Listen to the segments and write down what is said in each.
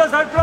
the surprise!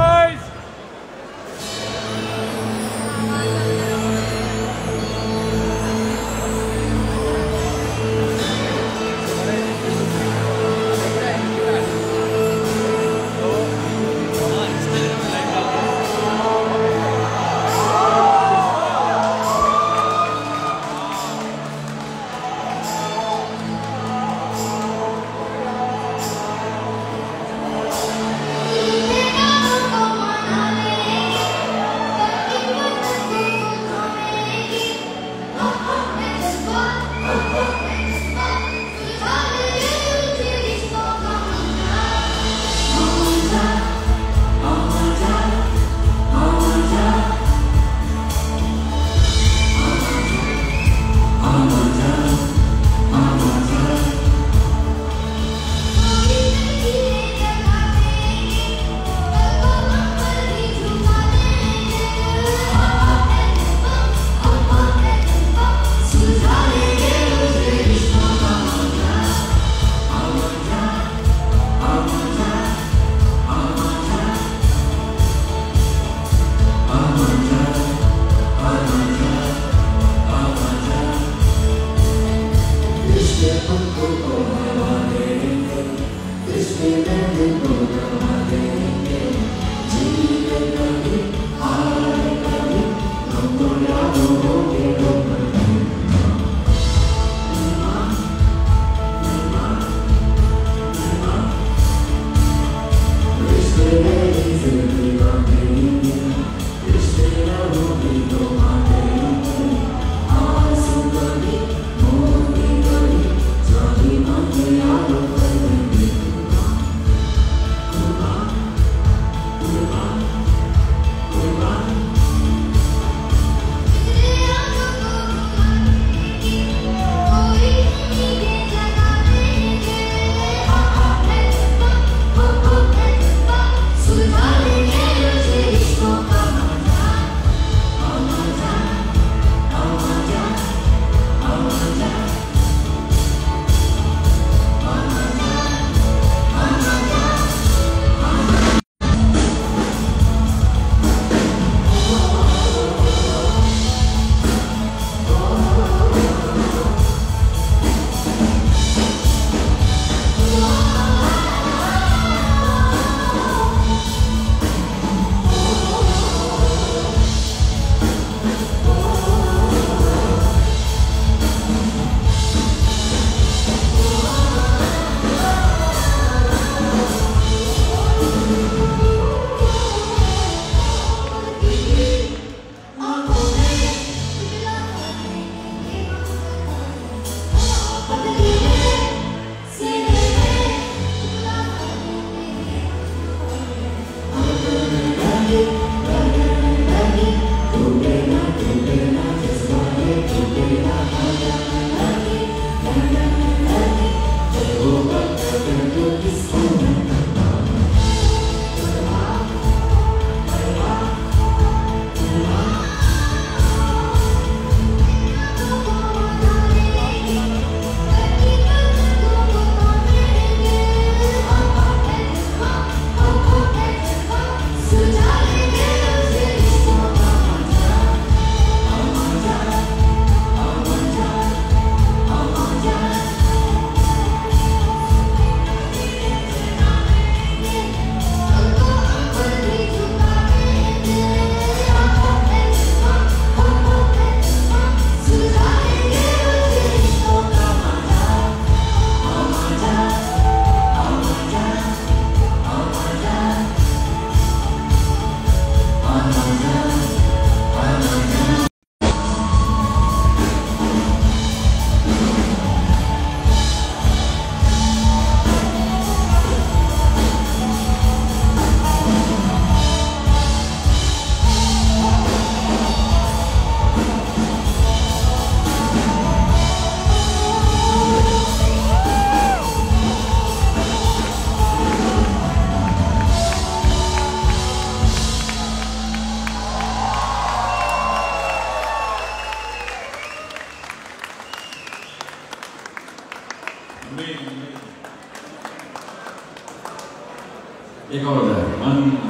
orada. Amin.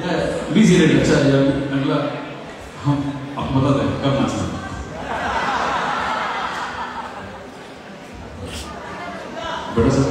Yeah, busy ready. अच्छा यार अगला हम आप बता दें कब नाचना? बड़ा सब्ज़ी